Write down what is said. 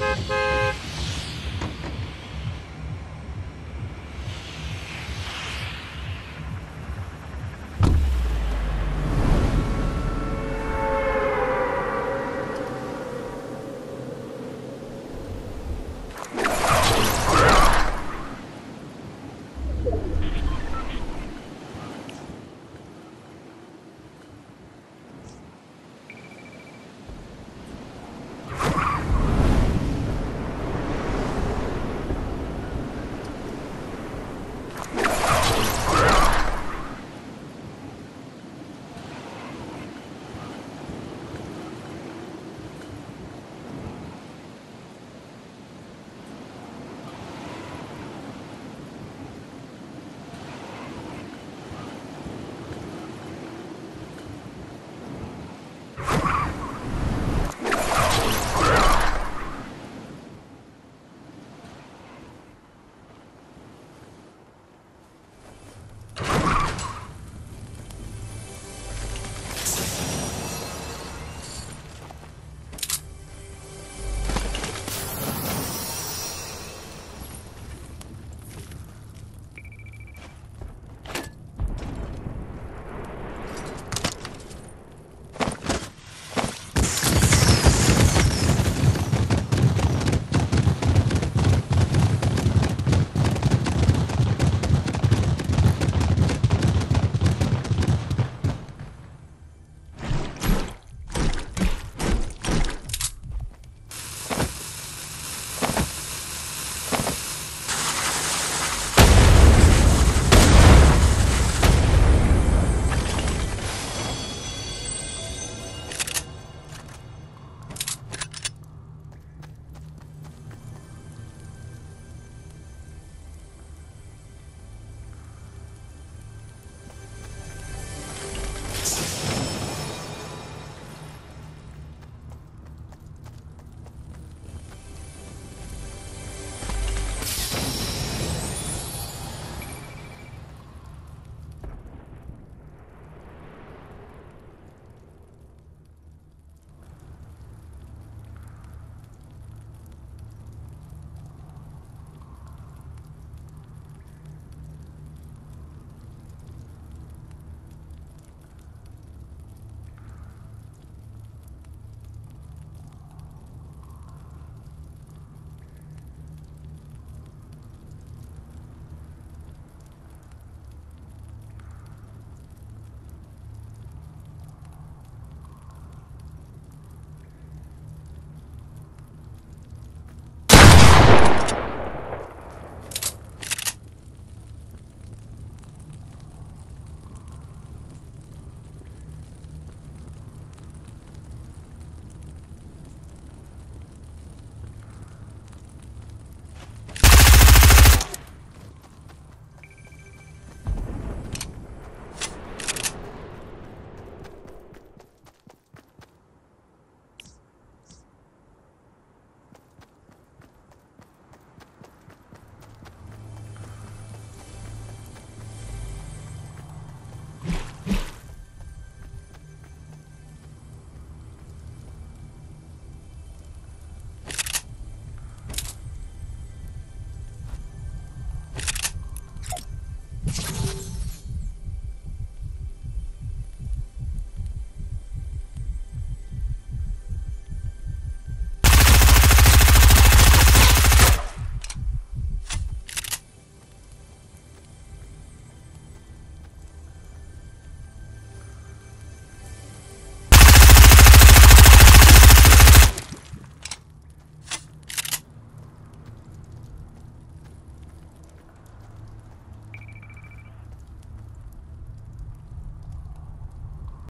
Música